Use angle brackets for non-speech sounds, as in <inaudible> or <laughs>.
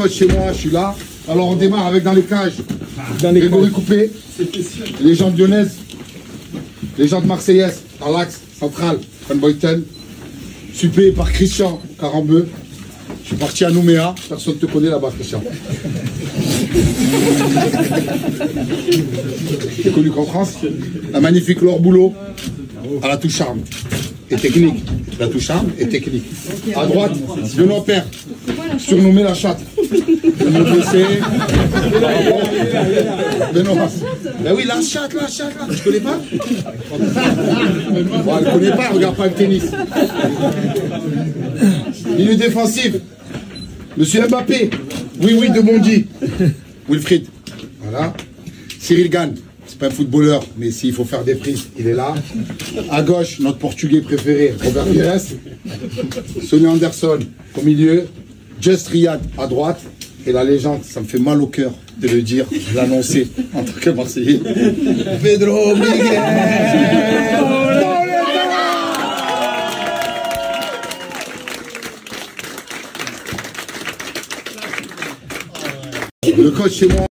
Coach chez moi, je suis là. Alors on démarre avec dans les cages. Dans les Grégory Coupé, légende lyonnaise, légende marseillaise, dans l'axe central, Van Boyten, suppé par Christian Carambeu. Je suis parti à Nouméa, personne ne te connaît là-bas, Christian. <laughs> J'ai connu qu'en France. Un magnifique Laure Boulot à la touche charme et technique. La touche charme et technique. À droite, Benoît Père, surnommé la chatte. Benoît. Ben oui, la chatte, la chatte. Tu connais pas Bon, elle pas, regarde pas le tennis. Milieu défensif. Monsieur Mbappé. Oui, oui, de Bondy. Wilfried. Voilà. Cyril Gann. Pas un footballeur, mais s'il faut faire des prises, il est là. À gauche, notre portugais préféré, Robert Pires. Sonny Anderson au milieu. Just Riyad à droite. Et la légende, ça me fait mal au cœur de le dire, de l'annoncer <laughs> en tant que Marseillais. Pedro Miguel Le coach moi.